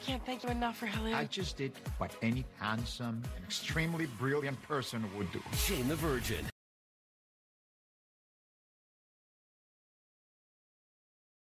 I can't thank you enough for Helene. I just did what any handsome and extremely brilliant person would do. Jane the Virgin.